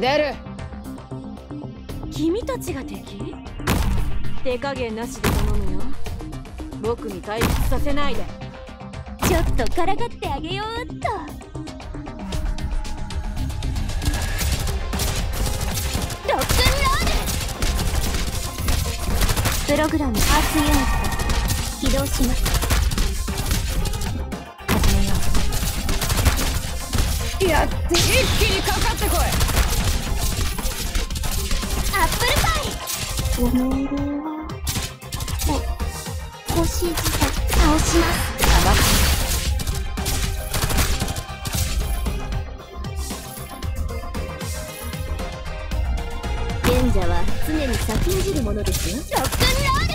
出る。君たちが敵？手加減なしで頼むよ。僕に退屈させないで。ちょっとからかってあげようっと。ロックンロール！プログラムアーツユニット起動します。始めよう。やって一気にかかってこいパイおメールはお星自体倒します賢者は常に先んじるものですよロックンロー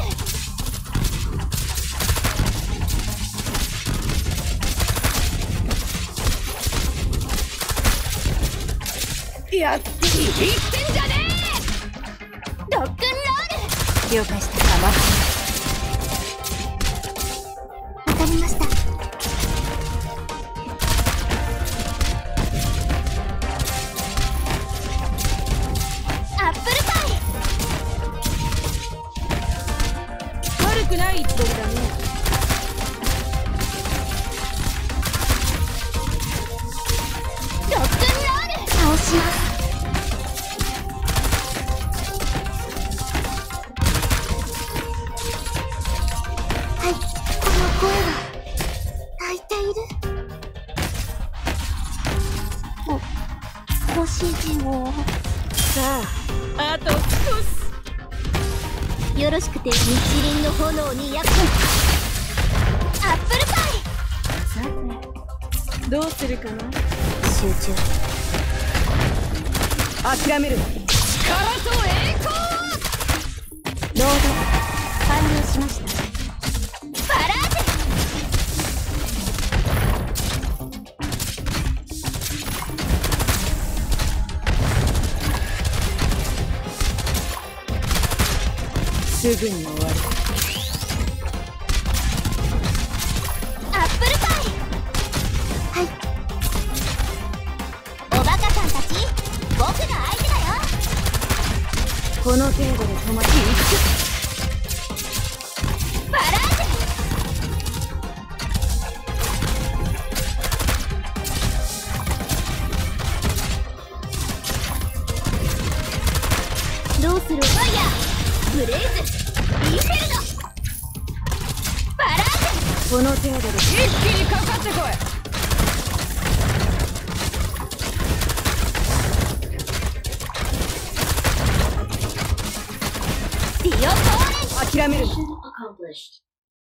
ルやって言ってんじゃねロックンロール了解したかまわかりました。アップルパイ。悪くない一本だねロックンロール倒します指示を。さああと少し。よろしくて日輪の炎に焼くアップルパイ。さてどうするかな？集中。諦めるな。力と栄光。ロード完了しましたすぐに終わる。アップルパイ。はい。おバカさんたち僕の相手だよ。この程度で止まってパラーゼどうする？ファイヤーブレイズインフェルノパラーゼこの程度で一気にかかってこディオポーレンい諦める.